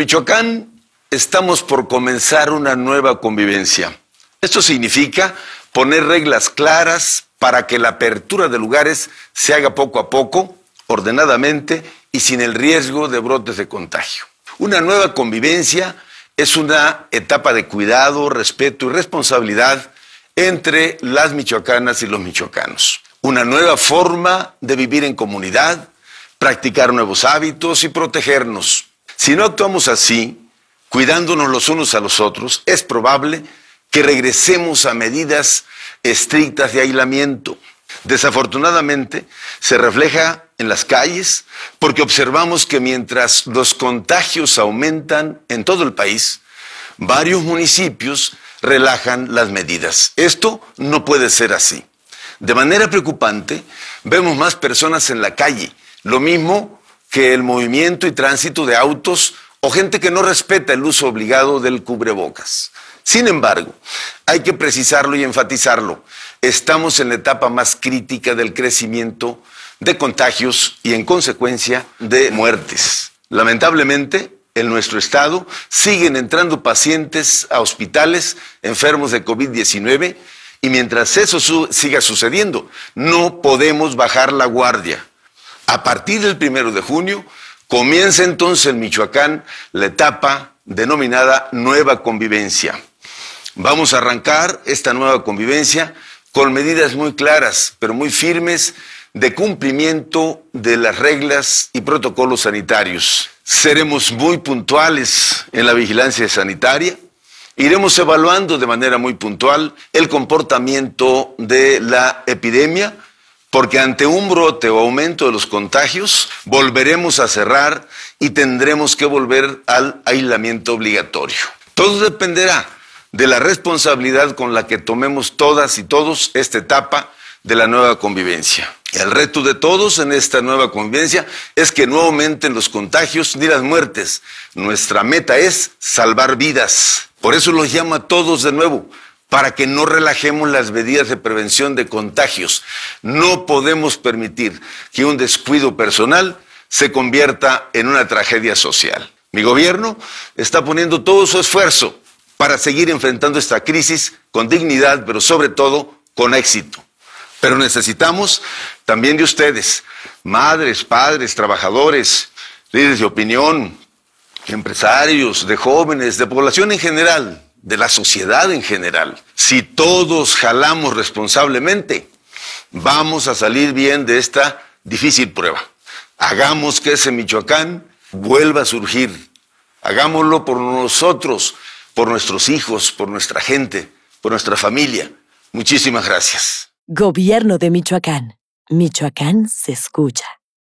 Michoacán estamos por comenzar una nueva convivencia. Esto significa poner reglas claras para que la apertura de lugares se haga poco a poco, ordenadamente y sin el riesgo de brotes de contagio. Una nueva convivencia es una etapa de cuidado, respeto y responsabilidad entre las michoacanas y los michoacanos. Una nueva forma de vivir en comunidad, practicar nuevos hábitos y protegernos. Si no actuamos así, cuidándonos los unos a los otros, es probable que regresemos a medidas estrictas de aislamiento. Desafortunadamente, se refleja en las calles porque observamos que mientras los contagios aumentan en todo el país, varios municipios relajan las medidas. Esto no puede ser así. De manera preocupante, vemos más personas en la calle, lo mismo que el movimiento y tránsito de autos o gente que no respeta el uso obligado del cubrebocas. Sin embargo, hay que precisarlo y enfatizarlo. Estamos en la etapa más crítica del crecimiento de contagios y en consecuencia de muertes. Lamentablemente, en nuestro estado siguen entrando pacientes a hospitales enfermos de COVID-19 y mientras eso siga sucediendo, no podemos bajar la guardia. A partir del primero de junio, comienza entonces en Michoacán la etapa denominada nueva convivencia. Vamos a arrancar esta nueva convivencia con medidas muy claras, pero muy firmes, de cumplimiento de las reglas y protocolos sanitarios. Seremos muy puntuales en la vigilancia sanitaria. Iremos evaluando de manera muy puntual el comportamiento de la epidemia, porque ante un brote o aumento de los contagios, volveremos a cerrar y tendremos que volver al aislamiento obligatorio. Todo dependerá de la responsabilidad con la que tomemos todas y todos esta etapa de la nueva convivencia. El reto de todos en esta nueva convivencia es que no aumenten los contagios ni las muertes. Nuestra meta es salvar vidas. Por eso los llamo a todos de nuevo, para que no relajemos las medidas de prevención de contagios. No podemos permitir que un descuido personal se convierta en una tragedia social. Mi gobierno está poniendo todo su esfuerzo para seguir enfrentando esta crisis con dignidad, pero sobre todo con éxito. Pero necesitamos también de ustedes, madres, padres, trabajadores, líderes de opinión, empresarios, de jóvenes, de población en general, de la sociedad en general. Si todos jalamos responsablemente, vamos a salir bien de esta difícil prueba. Hagamos que ese Michoacán vuelva a surgir. Hagámoslo por nosotros, por nuestros hijos, por nuestra gente, por nuestra familia. Muchísimas gracias. Gobierno de Michoacán. Michoacán se escucha.